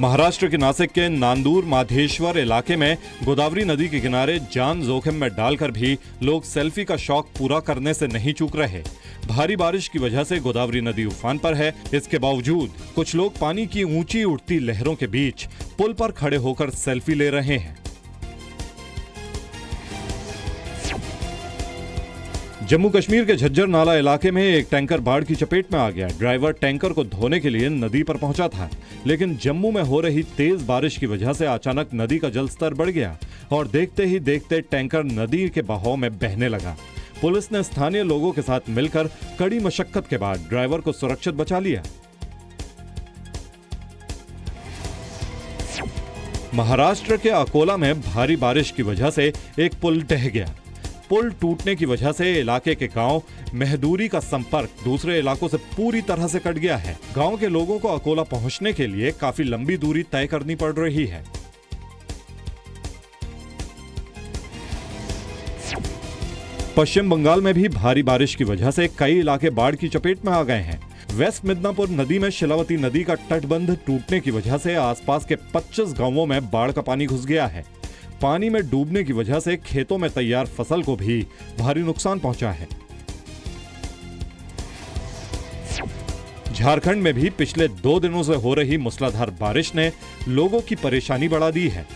महाराष्ट्र के नासिक के नांदूर माधेश्वर इलाके में गोदावरी नदी के किनारे जान जोखिम में डालकर भी लोग सेल्फी का शौक पूरा करने से नहीं चूक रहे। भारी बारिश की वजह से गोदावरी नदी उफान पर है। इसके बावजूद कुछ लोग पानी की ऊँची उठती लहरों के बीच पुल पर खड़े होकर सेल्फी ले रहे हैं। जम्मू कश्मीर के झज्जर नाला इलाके में एक टैंकर बाढ़ की चपेट में आ गया। ड्राइवर टैंकर को धोने के लिए नदी पर पहुँचा था, लेकिन जम्मू में हो रही तेज बारिश की वजह से अचानक नदी का जलस्तर बढ़ गया और देखते ही देखते टैंकर नदी के बहाव में बहने लगा। पुलिस ने स्थानीय लोगों के साथ मिलकर कड़ी मशक्कत के बाद ड्राइवर को सुरक्षित बचा लिया। महाराष्ट्र के अकोला में भारी बारिश की वजह से एक पुल ढह गया। पुल टूटने की वजह से इलाके के गाँव महदूरी का संपर्क दूसरे इलाकों से पूरी तरह से कट गया है। गाँव के लोगों को अकोला पहुँचने के लिए काफ़ी लंबी दूरी तय करनी पड़ रही है। पश्चिम बंगाल में भी भारी बारिश की वजह से कई इलाके बाढ़ की चपेट में आ गए हैं। वेस्ट मिदनापुर नदी में शिलावती नदी का तटबंध टूटने की वजह से आसपास के 25 गाँवों में बाढ़ का पानी घुस गया है। पानी में डूबने की वजह से खेतों में तैयार फ़सल को भी भारी नुकसान पहुँचा है। झारखंड में भी पिछले दो दिनों से हो रही मूसलाधार बारिश ने लोगों की परेशानी बढ़ा दी है।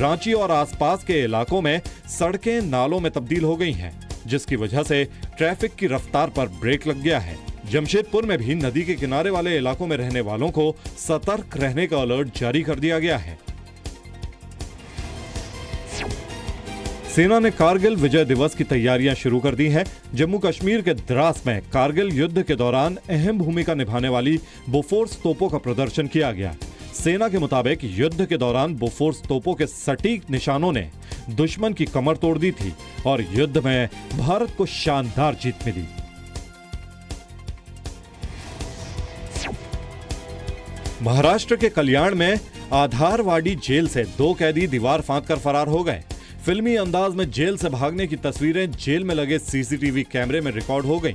रांची और आसपास के इलाकों में सड़कें नालों में तब्दील हो गई हैं, जिसकी वजह से ट्रैफ़िक की रफ्तार पर ब्रेक लग गया है। जमशेदपुर में भी नदी के किनारे वाले इलाकों में रहने वालों को सतर्क रहने का अलर्ट जारी कर दिया गया है। सेना ने कारगिल विजय दिवस की तैयारियाँ शुरू कर दी हैं। जम्मू कश्मीर के द्रास में कारगिल युद्ध के दौरान अहम भूमिका निभाने वाली बोफोर्स तोपों का प्रदर्शन किया गया। सेना के मुताबिक युद्ध के दौरान बोफोर्स तोपों के सटीक निशानों ने दुश्मन की कमर तोड़ दी थी और युद्ध में भारत को शानदार जीत मिली। महाराष्ट्र के कल्याण में आधारवाड़ी जेल से दो कैदी दीवार फांद कर फरार हो गए। फिल्मी अंदाज में जेल से भागने की तस्वीरें जेल में लगे सीसीटीवी कैमरे में रिकॉर्ड हो गईं।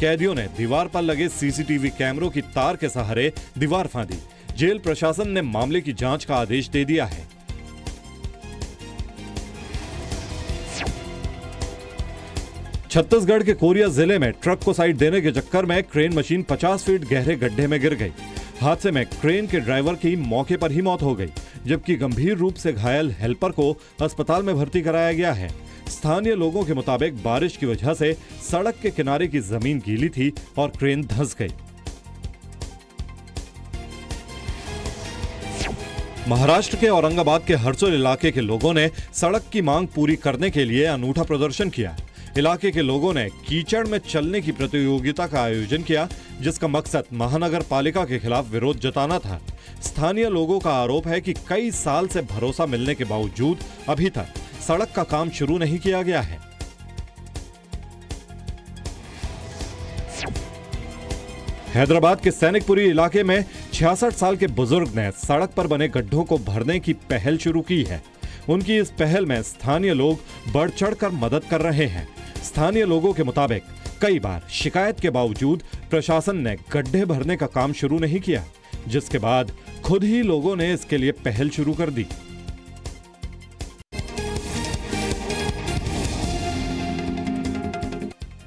कैदियों ने दीवार पर लगे सीसीटीवी कैमरों की तार के सहारे दीवार फांदी। जेल प्रशासन ने मामले की जाँच का आदेश दे दिया है। छत्तीसगढ़ के कोरिया ज़िले में ट्रक को साइड देने के चक्कर में क्रेन मशीन 50 फीट गहरे गड्ढे में गिर गई। हादसे में क्रेन के ड्राइवर की मौके पर ही मौत हो गई, जबकि गंभीर रूप से घायल हेल्पर को अस्पताल में भर्ती कराया गया है। स्थानीय लोगों के मुताबिक बारिश की वजह से सड़क के किनारे की ज़मीन गीली थी और क्रेन धंस गई। महाराष्ट्र के औरंगाबाद के हरसोल इलाके के लोगों ने सड़क की मांग पूरी करने के लिए अनूठा प्रदर्शन किया। इलाके के लोगों ने कीचड़ में चलने की प्रतियोगिता का आयोजन किया, जिसका मकसद महानगर पालिका के खिलाफ विरोध जताना था। स्थानीय लोगों का आरोप है कि कई साल से भरोसा मिलने के बावजूद अभी तक सड़क का काम शुरू नहीं किया गया है। हैदराबाद के सैनिकपुरी इलाके में छियासठ साल के बुज़ुर्ग ने सड़क पर बने गड्ढों को भरने की पहल शुरू की है। उनकी इस पहल में स्थानीय लोग बढ़ चढ़ कर मदद कर रहे हैं। स्थानीय लोगों के मुताबिक, कई बार शिकायत के बावजूद प्रशासन ने गड्ढे भरने का काम शुरू नहीं किया, जिसके बाद खुद ही लोगों ने इसके लिए पहल शुरू कर दी।